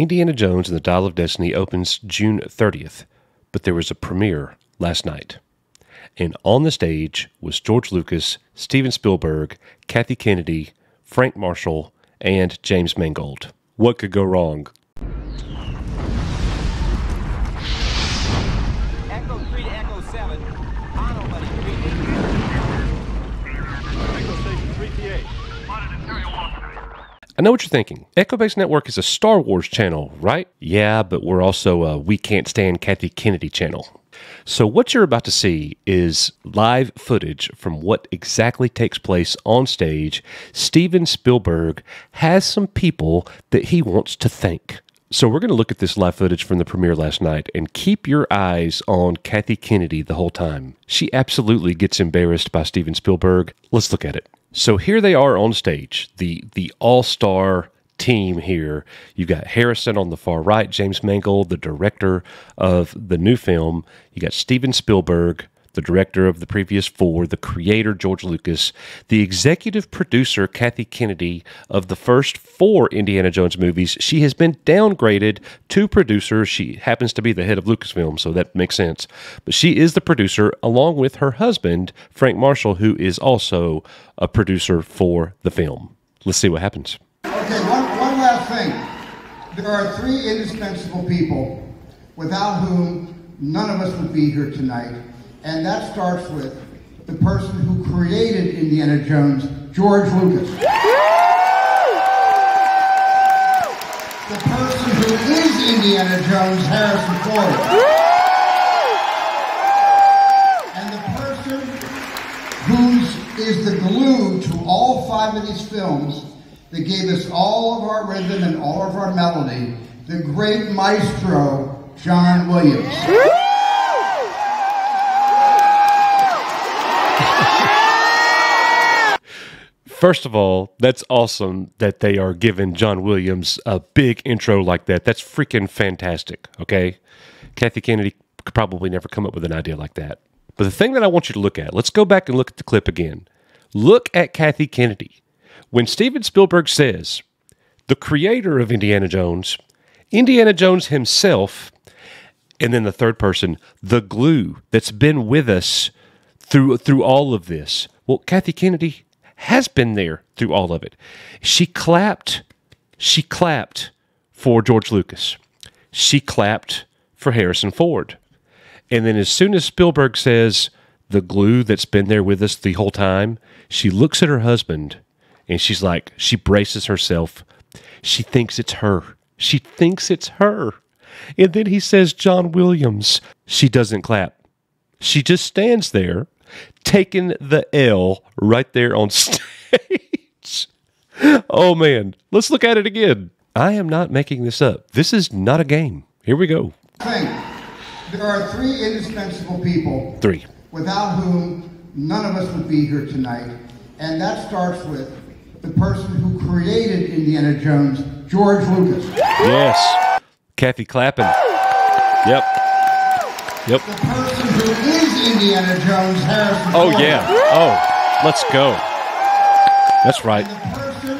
Indiana Jones and the Dial of Destiny opens June 30th, but there was a premiere last night. And on the stage was George Lucas, Steven Spielberg, Kathy Kennedy, Frank Marshall, and James Mangold. What could go wrong? Echo 3 to Echo 7. Mono, buddy. Repeat. Echo Station 3TA. I know what you're thinking. Echo Base Network is a Star Wars channel, right? Yeah, but we're also a We Can't Stand Kathy Kennedy channel. So, what you're about to see is live footage from what exactly takes place on stage. Steven Spielberg has some people that he wants to thank. So, we're going to look at this live footage from the premiere last night and keep your eyes on Kathy Kennedy the whole time. She absolutely gets embarrassed by Steven Spielberg. Let's look at it. So, here they are on stage, the, the all star team here. You've got Harrison on the far right, James Mangold, the director of the new film. You got Steven Spielberg, the director of the previous four, the creator, George Lucas, the executive producer, Kathy Kennedy, of the first four Indiana Jones movies. She has been downgraded to producer. She happens to be the head of Lucasfilm, so that makes sense. But she is the producer, along with her husband, Frank Marshall, who is also a producer for the film. Let's see what happens. Okay, one, one last thing. There are three indispensable people without whom none of us would be here tonight. And that starts with the person who created Indiana Jones, George Lucas. The person who is Indiana Jones, Harrison Ford. And the person whose is the glue to all five of these films that gave us all of our rhythm and all of our melody, the great maestro, John Williams. First of all, that's awesome that they are giving John Williams a big intro like that. That's freaking fantastic, okay? Kathy Kennedy could probably never come up with an idea like that. But the thing that I want you to look at, let's go back and look at the clip again. Look at Kathy Kennedy. When Steven Spielberg says, the creator of Indiana Jones, Indiana Jones himself, and then the third person, the glue that's been with us through through all of this. Well, Kathy Kennedy has been there through all of it. She clapped. She clapped for George Lucas. She clapped for Harrison Ford. And then as soon as Spielberg says the glue that's been there with us the whole time, she looks at her husband and she's like, she braces herself. She thinks it's her. She thinks it's her. And then he says, John Williams. She doesn't clap. She just stands there, taking the L right there on stage. oh man, let's look at it again. I am not making this up. This is not a game. Here we go. There are three indispensable people Three. without whom none of us would be here tonight. And that starts with the person who created Indiana Jones, George Lucas. Yes. Kathy clapping. Yep. Yep. Who is Indiana Jones, Harrison Oh Ford. yeah. Oh, let's go. That's right. And the person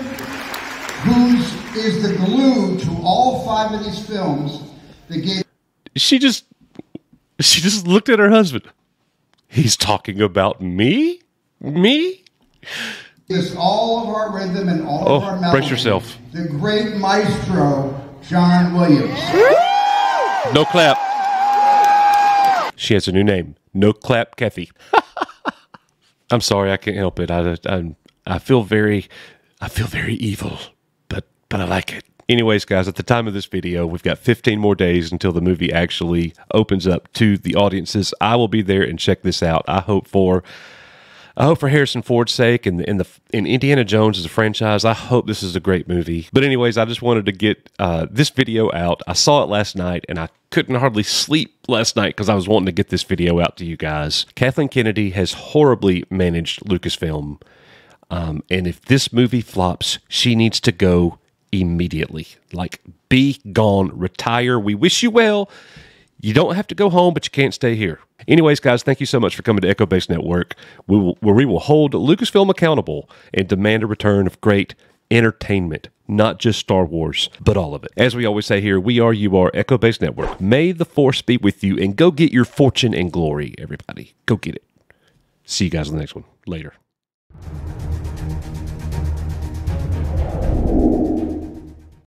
whose is the glue to all five of these films that gave She just she just looked at her husband. He's talking about me? Me? us all of our rhythm and all of Oh, our brace yourself. The great maestro, John Williams. No clap. She has a new name. No clap Kathy. I'm sorry, I can't help it. I, I I feel very I feel very evil, but but I like it. Anyways, guys, at the time of this video, we've got 15 more days until the movie actually opens up to the audiences. I will be there and check this out. I hope for I hope for Harrison Ford's sake and in the in Indiana Jones as a franchise, I hope this is a great movie. But anyways, I just wanted to get uh, this video out. I saw it last night and I couldn't hardly sleep last night because I was wanting to get this video out to you guys. Kathleen Kennedy has horribly managed Lucasfilm, um, and if this movie flops, she needs to go immediately. Like, be gone, retire. We wish you well. You don't have to go home, but you can't stay here. Anyways, guys, thank you so much for coming to Echo Base Network, we will, where we will hold Lucasfilm accountable and demand a return of great entertainment, not just Star Wars, but all of it. As we always say here, we are, you are, Echo Base Network. May the force be with you and go get your fortune and glory, everybody. Go get it. See you guys on the next one. Later.